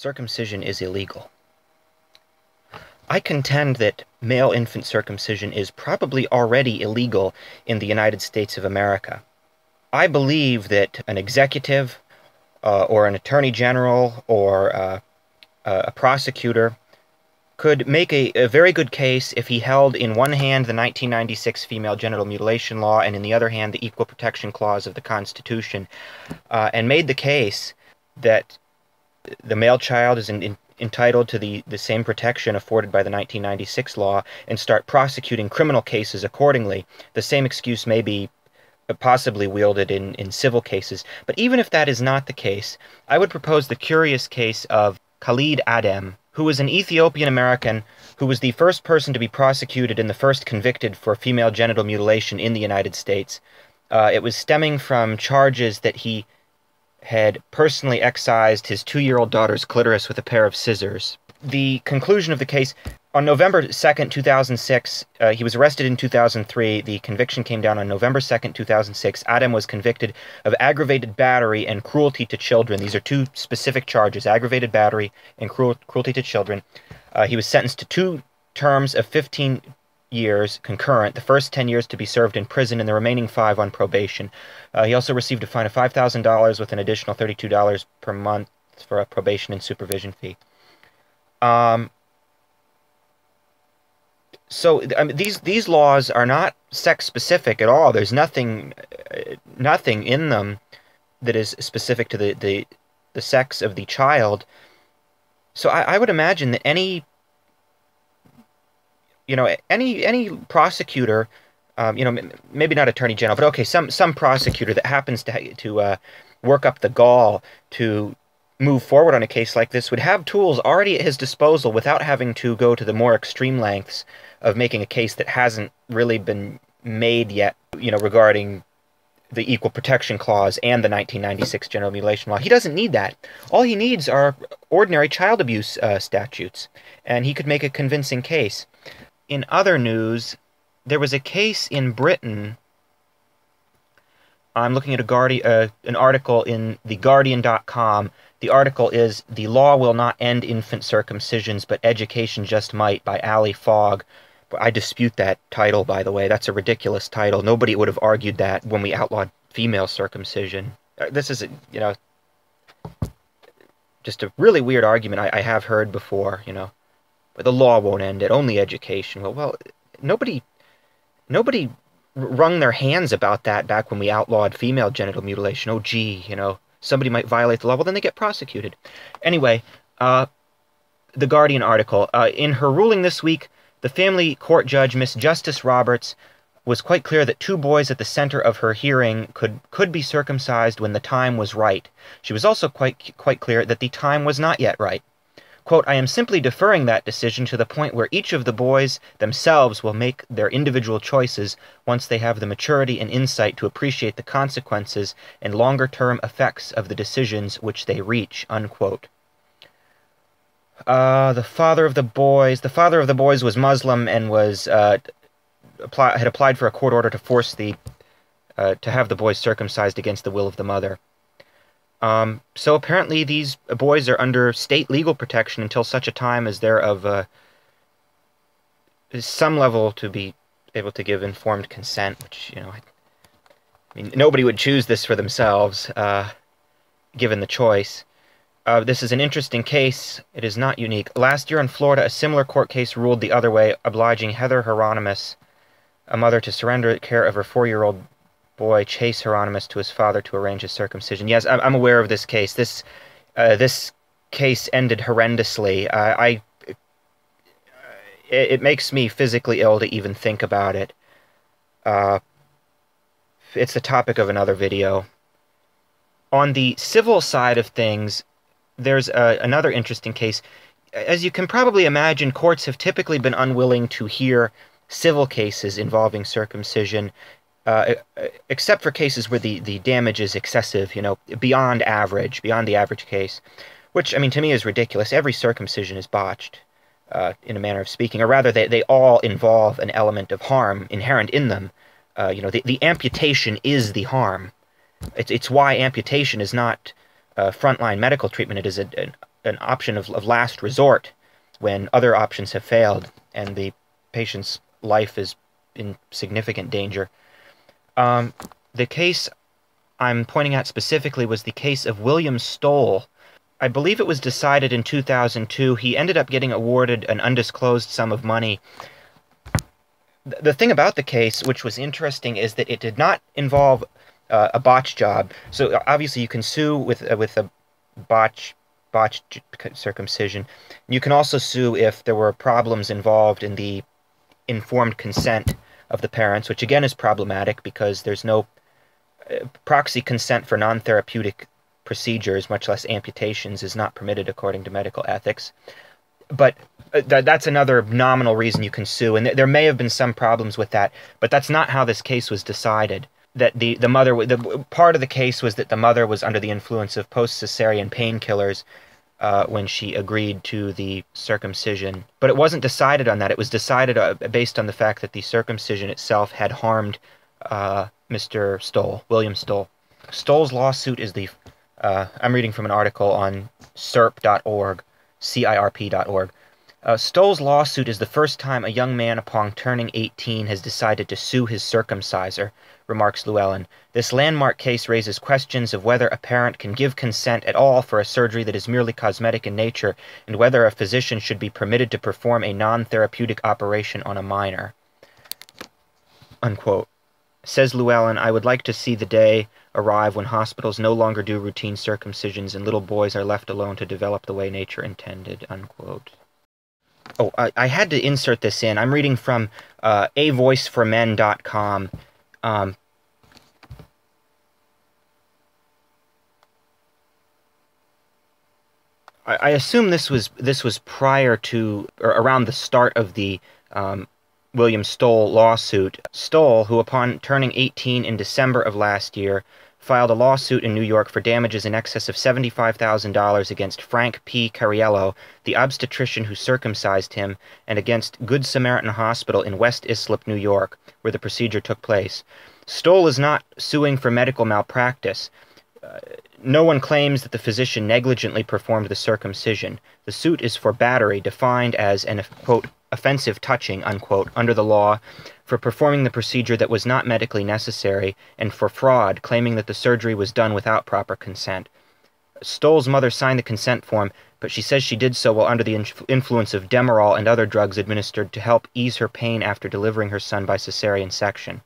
circumcision is illegal. I contend that male infant circumcision is probably already illegal in the United States of America. I believe that an executive uh, or an attorney general or uh, a prosecutor could make a, a, very good case if he held in one hand the 1996 female genital mutilation law and in the other hand the equal protection clause of the Constitution uh, and made the case that the male child is in, in, entitled to the, the same protection afforded by the 1996 law and start prosecuting criminal cases accordingly. The same excuse may be possibly wielded in, in civil cases. But even if that is not the case, I would propose the curious case of Khalid Adem, who was an Ethiopian American who was the first person to be prosecuted and the first convicted for female genital mutilation in the United States. Uh, it was stemming from charges that he had personally excised his two year old daughter's clitoris with a pair of scissors. The conclusion of the case on November 2nd, 2006, uh, he was arrested in 2003. The conviction came down on November 2nd, 2006. Adem was convicted of aggravated battery and cruelty to children. These are two specific charges aggravated battery and cruel, cruelty to children. Uh, he was sentenced to two terms of 15 years concurrent, the first 10 years to be served in prison and the remaining five on probation. Uh, he also received a fine of $5,000 with an additional $32 per month for a probation and supervision fee. Um, so I mean, these these laws are not sex specific at all. There's nothing uh, nothing in them that is specific to the the, the sex of the child. So I, I would imagine that any you know any any prosecutor um, you know maybe not attorney general but okay some some prosecutor that happens to to uh, work up the gall to move forward on a case like this would have tools already at his disposal without having to go to the more extreme lengths of making a case that hasn't really been made yet, you know, regarding the Equal Protection Clause and the 1996 Genital Mutilation Law. He doesn't need that. All he needs are ordinary child abuse uh, statutes, and he could make a convincing case. In other news, there was a case in Britain. I'm looking at a Guardi- uh, an article in TheGuardian.com. The article is The Law Will Not End Infant Circumcisions, but Education Just Might by Ally Fogg. But I dispute that title, by the way. That's a ridiculous title. Nobody would have argued that when we outlawed female circumcision. Uh, this is, a, you know, just a really weird argument I, I have heard before, you know. But the law won't end it, only education. Well, well, nobody, nobody wrung their hands about that back when we outlawed female genital mutilation. Oh, gee, you know, somebody might violate the law. Well, then they get prosecuted. Anyway, uh, the Guardian article. Uh, in her ruling this week, the family court judge, Miss Justice Roberts, was quite clear that two boys at the center of her hearing could, could be circumcised when the time was right. She was also quite, quite clear that the time was not yet right. Quote, I am simply deferring that decision to the point where each of the boys themselves will make their individual choices once they have the maturity and insight to appreciate the consequences and longer term effects of the decisions which they reach. Unquote. Uh, the father of the boys. The father of the boys was Muslim and was uh, apply, had applied for a court order to force the uh, to have the boys circumcised against the will of the mother. Um, so apparently, these boys are under state legal protection until such a time as they're of uh, some level to be able to give informed consent. Which you know, I, I mean, nobody would choose this for themselves, uh, given the choice. Uh, this is an interesting case. It is not unique. Last year in Florida, a similar court case ruled the other way, obliging Heather Hieronymus, a mother, to surrender the care of her four year old boy, Chase Hieronymus, to his father to arrange his circumcision. Yes, I'm, aware of this case. This, uh, this case ended horrendously. Uh, I, it, it, makes me physically ill to even think about it. Uh, it's the topic of another video. On the civil side of things, there's a, another interesting case. As you can probably imagine, courts have typically been unwilling to hear civil cases involving circumcision, uh, except for cases where the, the damage is excessive, you know, beyond average, beyond the average case, which, I mean, to me is ridiculous. Every circumcision is botched, uh, in a manner of speaking, or rather, they, they all involve an element of harm inherent in them. Uh, you know, the, the amputation is the harm. It's, it's why amputation is not uh, frontline medical treatment. It is a, an an option of, of last resort when other options have failed and the patient's life is in significant danger. Um, the case I'm pointing out specifically was the case of William Stowell. I believe it was decided in 2002. He ended up getting awarded an undisclosed sum of money. The thing about the case, which was interesting, is that it did not involve uh, a botch job. So obviously, you can sue with uh, with a botch botched circumcision. You can also sue if there were problems involved in the informed consent of the parents, which again is problematic because there's no uh, proxy consent for non therapeutic procedures, much less amputations, is not permitted according to medical ethics. But uh, th- that's another nominal reason you can sue, and th- there may have been some problems with that, but that's not how this case was decided. That the, the mother, the part of the case was that the mother was under the influence of post cesarean painkillers uh, when she agreed to the circumcision. But it wasn't decided on that. It was decided uh, based on the fact that the circumcision itself had harmed uh, Mr. Stowell, William Stowell. Stowell's lawsuit is the. Uh, I'm reading from an article on CIRP.org, CIRP.org. Uh, Stowell's lawsuit is the first time a young man upon turning 18 has decided to sue his circumciser, remarks Llewellyn. This landmark case raises questions of whether a parent can give consent at all for a surgery that is merely cosmetic in nature, and whether a physician should be permitted to perform a non therapeutic operation on a minor. Unquote. Says Llewellyn, I would like to see the day arrive when hospitals no longer do routine circumcisions and little boys are left alone to develop the way nature intended. Unquote. Oh, I, I had to insert this in. I'm reading from uh, avoiceformen.com. Um, I, I assume this was this was prior to or around the start of the um, William Stowell lawsuit. Stowell, who upon turning 18 in December of last year filed a lawsuit in New York for damages in excess of $75,000 against Frank P. Cariello, the obstetrician who circumcised him, and against Good Samaritan Hospital in West Islip, New York, where the procedure took place. Stowell is not suing for medical malpractice. Uh, no one claims that the physician negligently performed the circumcision. The suit is for battery, defined as an, quote, offensive touching, unquote, under the law, for performing the procedure that was not medically necessary, and for fraud, claiming that the surgery was done without proper consent. Stowell's mother signed the consent form, but she says she did so while under the influence of Demerol and other drugs administered to help ease her pain after delivering her son by cesarean section.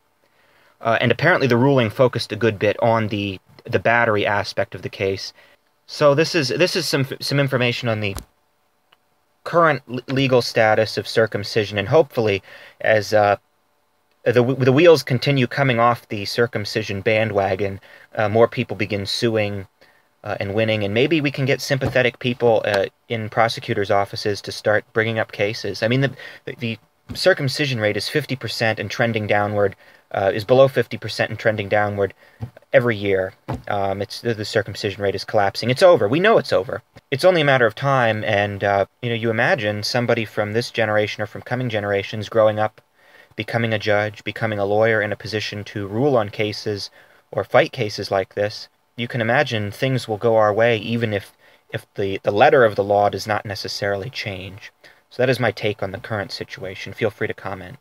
Uh, and apparently the ruling focused a good bit on the the battery aspect of the case. So this is this is some some information on the current legal status of circumcision, and hopefully, as uh, the the wheels continue coming off the circumcision bandwagon, uh, more people begin suing uh, and winning, and maybe we can get sympathetic people uh, in prosecutors' offices to start bringing up cases. I mean, the the circumcision rate is fifty percent and trending downward. Uh, is below 50% and trending downward every year. Um, it's the, the, circumcision rate is collapsing. It's over. We know it's over. It's only a matter of time. And uh, you know, you imagine somebody from this generation or from coming generations growing up, becoming a judge, becoming a lawyer in a position to rule on cases or fight cases like this. You can imagine things will go our way, even if if the, the letter of the law does not necessarily change. So that is my take on the current situation. Feel free to comment.